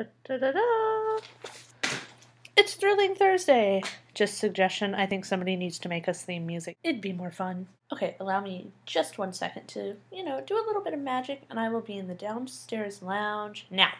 Da, da, da, da. It's Thrilling Thursday. Just suggestion. I think somebody needs to make us theme music. It'd be more fun. Okay, allow me just one second to, you know, do a little bit of magic, and I will be in the downstairs lounge now.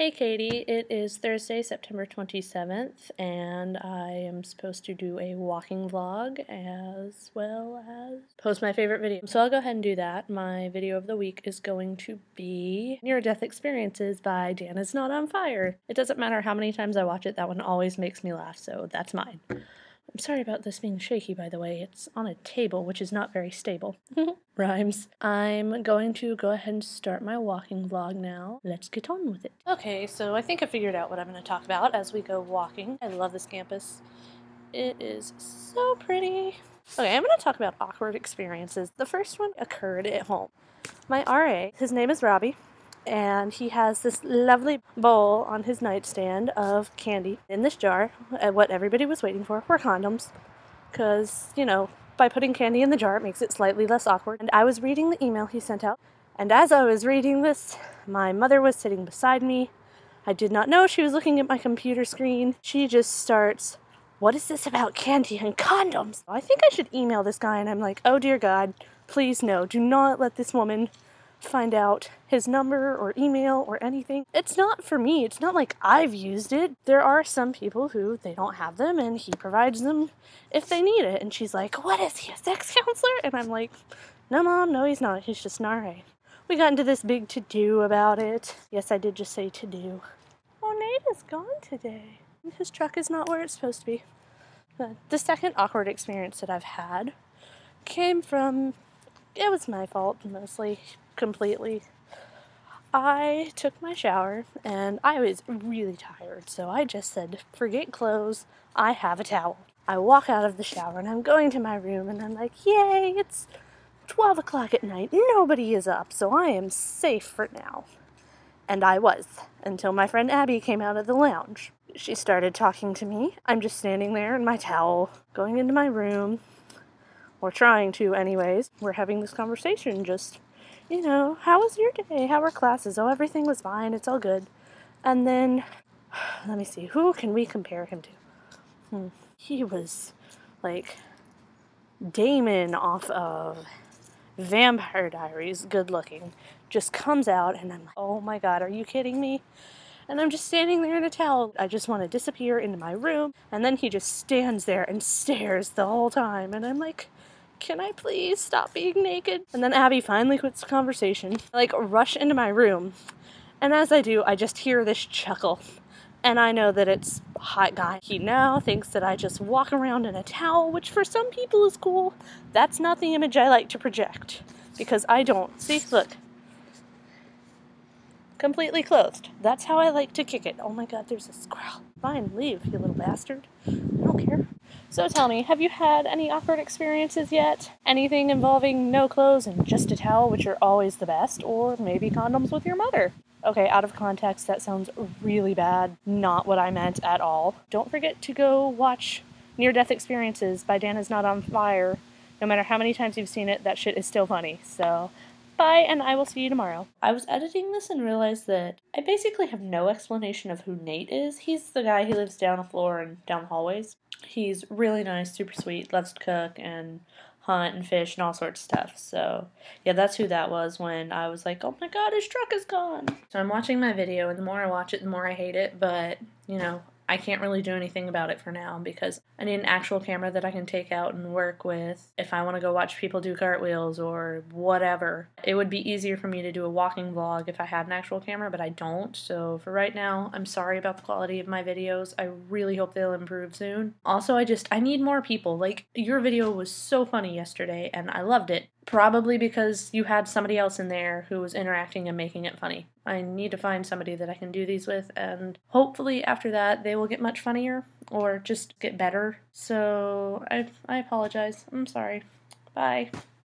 Hey Katy, it is Thursday, September 27th, and I am supposed to do a walking vlog as well as post my favorite video. So I'll go ahead and do that. My video of the week is going to be Near Death Experiences by Dan is Not on Fire. It doesn't matter how many times I watch it, that one always makes me laugh, so that's mine. I'm sorry about this being shaky, by the way. It's on a table, which is not very stable. Rhymes. I'm going to go ahead and start my walking vlog now. Let's get on with it. Okay, so I think I figured out what I'm going to talk about as we go walking. I love this campus. It is so pretty. Okay, I'm going to talk about awkward experiences. The first one occurred at home. My RA, his name is Robbie and he has this lovely bowl on his nightstand of candy in this jar. And what everybody was waiting for were condoms, because, you know, by putting candy in the jar, it makes it slightly less awkward. And I was reading the email he sent out, and as I was reading this, my mother was sitting beside me. I did not know she was looking at my computer screen. She just starts, What is this about candy and condoms? I think I should email this guy, and I'm like, Oh dear God, please no, do not let this woman find out his number or email or anything. It's not for me. It's not like I've used it. There are some people who they don't have them and he provides them if they need it. And she's like, What is he, a sex counselor? And I'm like, No, mom, no, he's not. He's just an. We got into this big to do about it. Yes, I did just say to do. Oh, Nate is gone today. His truck is not where it's supposed to be. The second awkward experience that I've had came from it was my fault mostly completely. I took my shower and I was really tired, so I just said, forget clothes, I have a towel. I walk out of the shower and I'm going to my room and I'm like, yay, it's 12 o'clock at night, nobody is up, so I am safe for now. And I was, until my friend Abby came out of the lounge. She started talking to me. I'm just standing there in my towel, going into my room, or trying to, anyways. We're having this conversation, just you know, how was your day? How were classes? Oh, everything was fine. It's all good. And then, let me see, who can we compare him to? Hmm. He was like Damon off of Vampire Diaries, good looking, just comes out, and I'm like, oh my god, are you kidding me? And I'm just standing there in a towel. I just want to disappear into my room. And then he just stands there and stares the whole time. And I'm like, can I please stop being naked? And then Abby finally quits the conversation. I, like, rush into my room. And as I do, I just hear this chuckle. And I know that it's hot guy. He now thinks that I just walk around in a towel, which for some people is cool. That's not the image I like to project. Because I don't. See, look. Completely clothed. That's how I like to kick it. Oh my god, there's a squirrel. Fine, leave, you little bastard. I don't care. So tell me, have you had any awkward experiences yet? Anything involving no clothes and just a towel, which are always the best, or maybe condoms with your mother? Okay, out of context, that sounds really bad. Not what I meant at all. Don't forget to go watch Near Death Experiences by Dan is Not on Fire. No matter how many times you've seen it, that shit is still funny. So, bye, and I will see you tomorrow. I was editing this and realized that I basically have no explanation of who Nate is. He's the guy who lives down a floor and down hallways. He's really nice, super sweet, loves to cook and hunt and fish and all sorts of stuff. So, yeah, that's who that was when I was like, oh my god, his truck is gone. So, I'm watching my video, and the more I watch it, the more I hate it. But, you know, I can't really do anything about it for now because I need an actual camera that I can take out and work with if I want to go watch people do cartwheels or whatever. It would be easier for me to do a walking vlog if I had an actual camera, but I don't. So for right now, I'm sorry about the quality of my videos. I really hope they'll improve soon. Also, I just I need more people. Like your video was so funny yesterday and I loved it. Probably because you had somebody else in there who was interacting and making it funny. I need to find somebody that I can do these with, and hopefully after that they will get much funnier or just get better. So I, I apologize. I'm sorry. Bye.